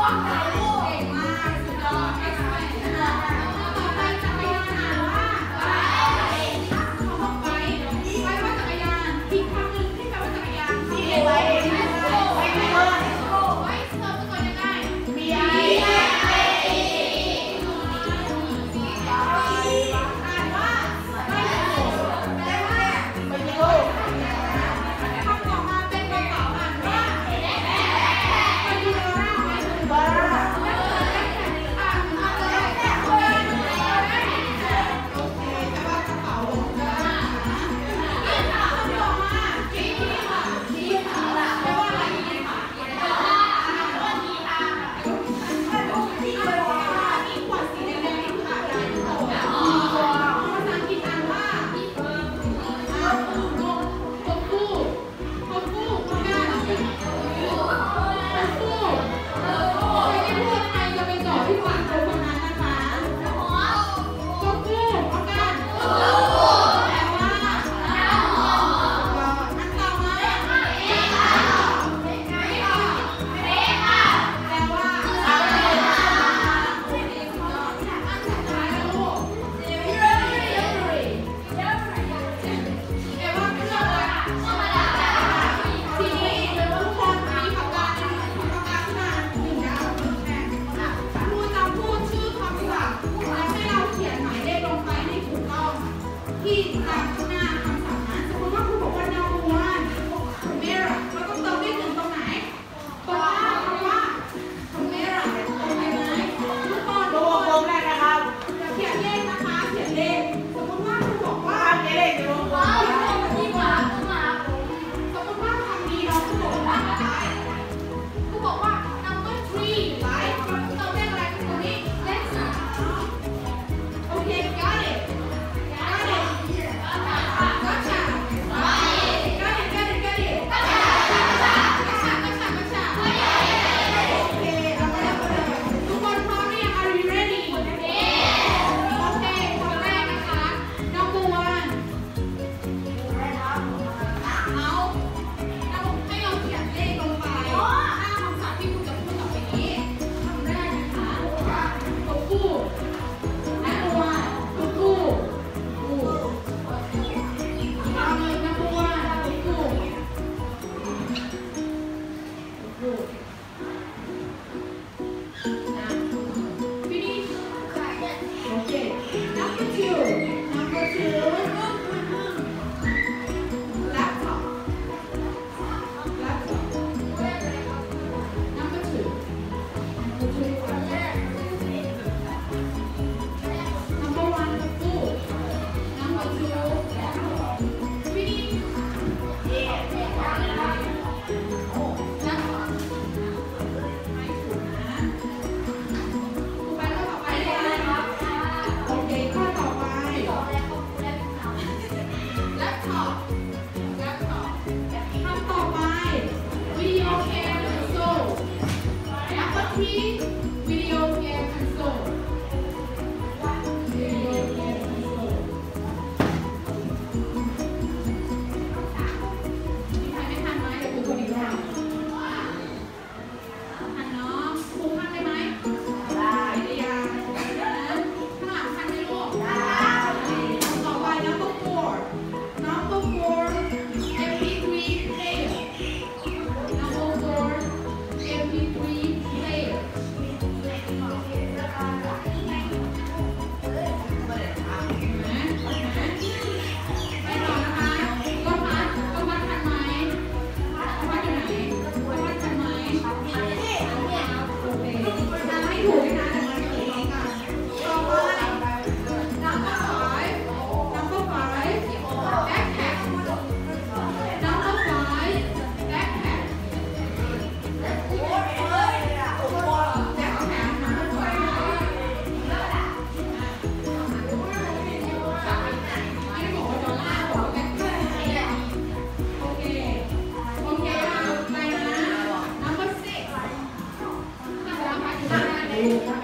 Wow. aqui. Gracias.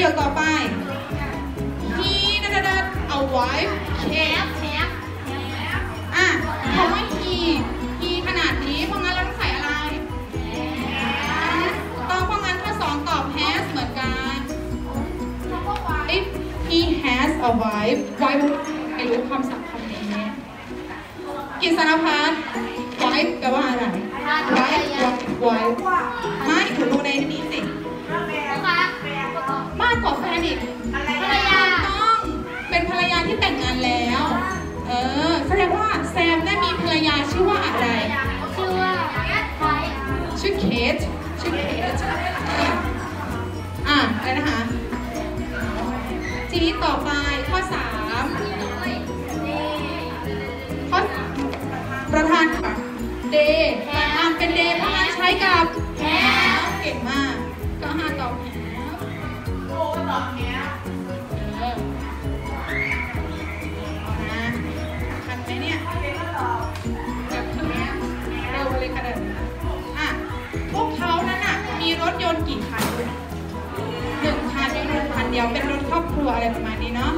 โยคต่อไป he ดดด a wife แชฟแชฟอะเพราะว่า he he ขนาดนี้ เพราะงั้นเราต้องใส่อะไรต้องเพราะงั้นข้อสองตอบ has เหมือนกัน if he has a wife wife ไม่รู้คำศัพท์คำนี้กินสารพัด wife แปลว่าอะไร wife wife อะอะไรนะคะ ทีนี้ต่อไปข้อสามข้อประธานเดย์อ่านเป็นเดย์เพราะงั้นใช้กับแฮฟเก่งมาก ก็ห้าตอบแฮปโอ้ตอบแฮ เดี๋ยวเป็นรถครอบครัวอะไรประมาณนี้เนาะ